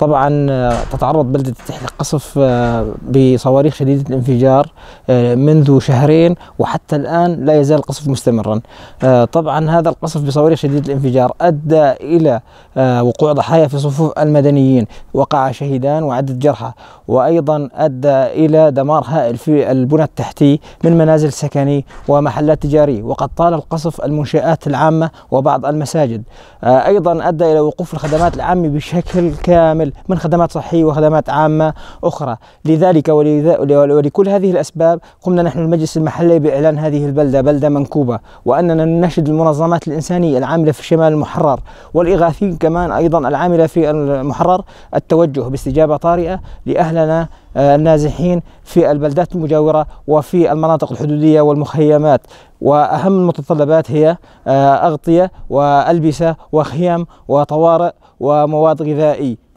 طبعا آه، تتعرض بلدة التحت لقصف آه، بصواريخ شديدة الانفجار آه، منذ شهرين وحتى الآن لا يزال القصف مستمرا. طبعا هذا القصف بصواريخ شديدة الانفجار أدى إلى وقوع ضحايا في صفوف المدنيين وقع شهيدان وعدة جرحى وأيضا أدى إلى دمار هائل في البنى التحتي من منازل سكني ومحلات تجارية وقد طال القصف المنشآت العامة وبعض المساجد. أيضا أدى إلى وقوف الخدمات العامة بشكل كامل. من خدمات صحية وخدمات عامة أخرى. لذلك ولكل هذه الأسباب قمنا نحن المجلس المحلي بإعلان هذه البلدة بلدة منكوبة وأننا نناشد المنظمات الإنسانية العاملة في شمال المحرر والإغاثيين كمان أيضا العاملة في المحرر التوجه باستجابة طارئة لأهلنا آه، النازحين في البلدات المجاورة وفي المناطق الحدودية والمخيمات. وأهم المتطلبات هي آه، أغطية وألبسة وخيم وطوارئ ومواد غذائية.